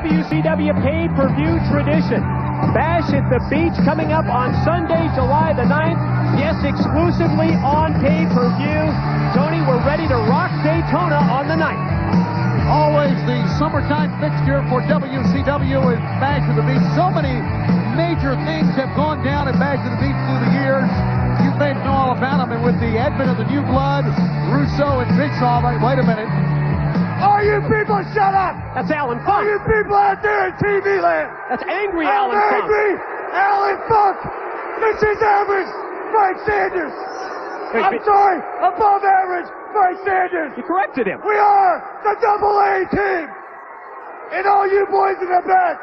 WCW pay-per-view tradition. Bash at the Beach coming up on Sunday, July the 9th. Yes, exclusively on pay-per-view. Tony, we're ready to rock Daytona on the 9th. Always the summertime fixture for WCW is Bash at the Beach. So many major things have gone down at Bash at the Beach through the years. You may know all about them, and with the advent of the new blood, Russo and Bischoff, wait a minute. All you people shut up! That's Allan All Funk. you people out there in TV land! That's angry I'm Allan Funk. angry! Allan Funk! This is average Mike Sanders! I'm sorry, above average Mike Sanders! You corrected him. We are the double A team! And all you boys in the back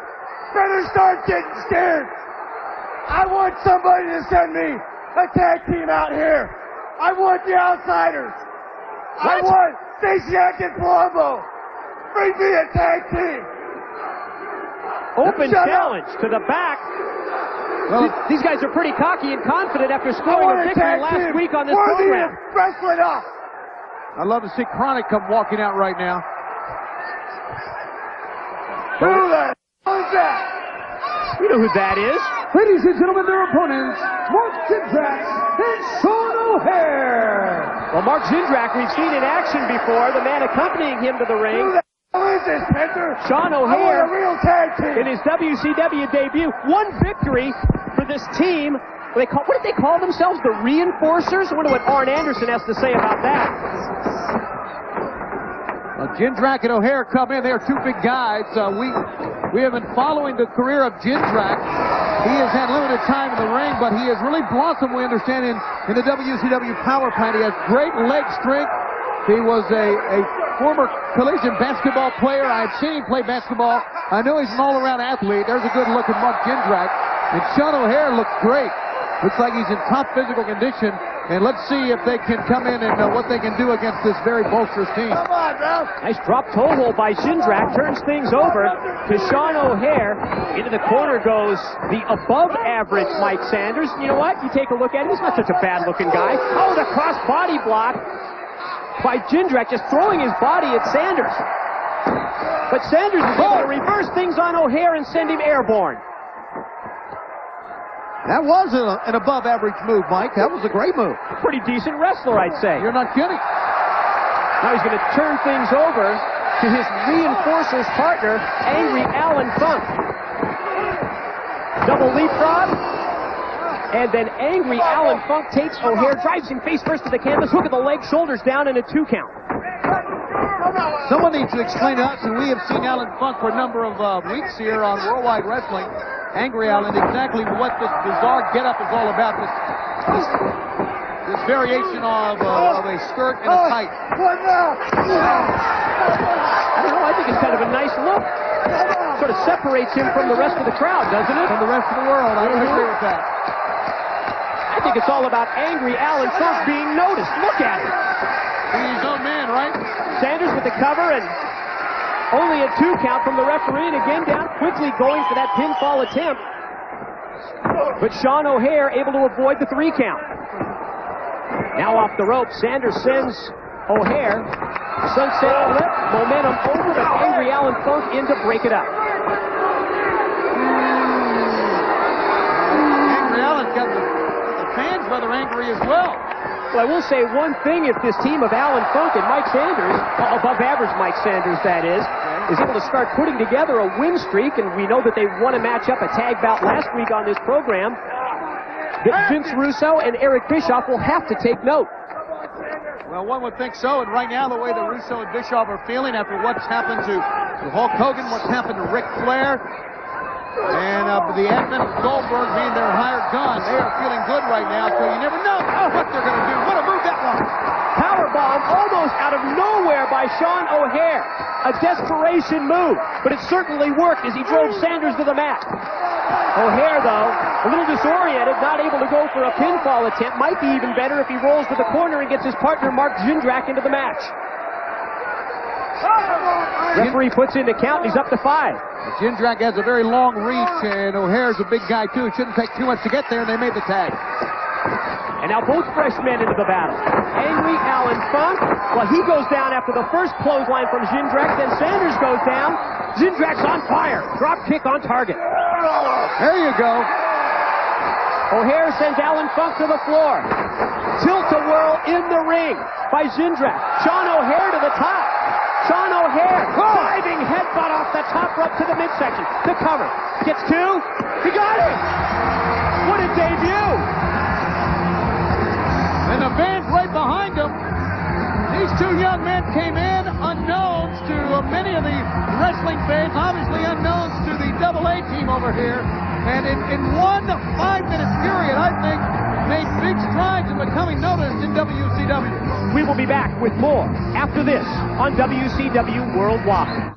better start getting scared! I want somebody to send me a tag team out here! I want the outsiders! I want Stasiak and Palumbo! Bring me a tag team! Open Shut up. challenge to the back. Well, These guys are pretty cocky and confident after scoring a a victory last team week on this worthy program. of wrestling up! I'd love to see Kronic come walking out right now. Who the is that? You know who that is. Ladies and gentlemen, their opponents, Mark Jindrak and Sean O'Haire. Well, Mark Jindrak, we've seen in action before, the man accompanying him to the Who ring. the hell is this, Penter? Sean I want O'Haire a real tag team! in his WCW debut. One victory for this team. They call, what did they call themselves? The Reinforcers? I wonder what Arn Anderson has to say about that. Uh, Jindrak and O'Haire come in. They are two big guys. Uh, we we have been following the career of Jindrak. He has had limited time in the ring, but he has really blossomed, we understand, in, in the WCW power plant. He has great leg strength. He was a, a former collision basketball player. I've seen him play basketball. I know he's an all-around athlete. There's a good look at Mark Jindrak. And Sean O'Haire looks great. Looks like he's in top physical condition. And let's see if they can come in and uh, what they can do against this very bolsterous team. Come on, Ralph! Nice drop toe hold by Jindrak. Turns things over to Sean O'Haire. Into the corner goes the above average Mike Sanders. You know what? You take a look at him. He's not such a bad looking guy. Oh, the cross body block by Jindrak, just throwing his body at Sanders. But Sanders is able to reverse things on O'Haire and send him airborne. That was a, an above average move, Mike. That was a great move. Pretty decent wrestler, I'd say. You're not kidding. Now he's going to turn things over to his reinforcers partner, Angry Allan Funk. Double leapfrog. And then Angry Allan Funk takes O'Haire, drives him face first to the canvas, hook of the leg, shoulders down, and a two count. Someone needs to explain to us, and we have seen Allan Funk for a number of uh, weeks here on Worldwide Wrestling. Angry Allan, exactly what this bizarre getup is all about. This, this, this variation of, uh, of a skirt and a tight. What now? I don't know, I think it's kind of a nice look. Sort of separates him from the rest of the crowd, doesn't it? From the rest of the world, I would agree with that. I think it's all about Angry Allan Funk being noticed. Look at him. He's his own man, right? Sanders with the cover and only a two count from the referee and again down quickly going for that pinfall attempt. But Sean O'Haire able to avoid the three count. Now off the rope, Sanders sends O'Haire. Sunset flip, momentum over, to Angry Allan Funk in to break it up. Angry Allan's got the, the fans rather angry as well. Well, I will say one thing, if this team of Allan Funk and Mike Sanders, uh, above average Mike Sanders that is, is able to start putting together a win streak, and we know that they won a matchup, a tag bout last week on this program, that Vince Russo and Eric Bischoff will have to take note. Well, one would think so, and right now the way that Russo and Bischoff are feeling after what's happened to, to Hulk Hogan, what's happened to Ric Flair, and uh, the of Goldberg being their hired gun, they are feeling good right now, so you never know what they're going to do. What a move that was! Power bomb almost out of nowhere by Sean O'Haire. A desperation move, but it certainly worked as he drove Sanders to the mat. O'Haire, though, a little disoriented, not able to go for a pinfall attempt. Might be even better if he rolls to the corner and gets his partner Mark Jindrak into the match. Referee puts in the count, and he's up to five. Jindrak has a very long reach, and O'Haire's a big guy, too. It shouldn't take too much to get there, and they made the tag. And now both fresh men into the battle. Angry Allan Allan Funk. Well, he goes down after the first clothesline from Jindrak. Then Sanders goes down. Jindrak's on fire. Drop kick on target. There you go. O'Haire sends Allan Funk to the floor. Tilt-a-whirl in the ring by Jindrak. Sean O'Haire to the top. Sean O'Hare diving headbutt off the top rope to the midsection. The cover. Gets two. He got it. What a debut. And the band's right behind him. These two young men came in unknowns to many of the wrestling fans, obviously unknowns to the Double A team over here. And in, in one five-minute period, I think, made big strides in becoming noticed in WCW. We will be back with more after this on WCW Worldwide.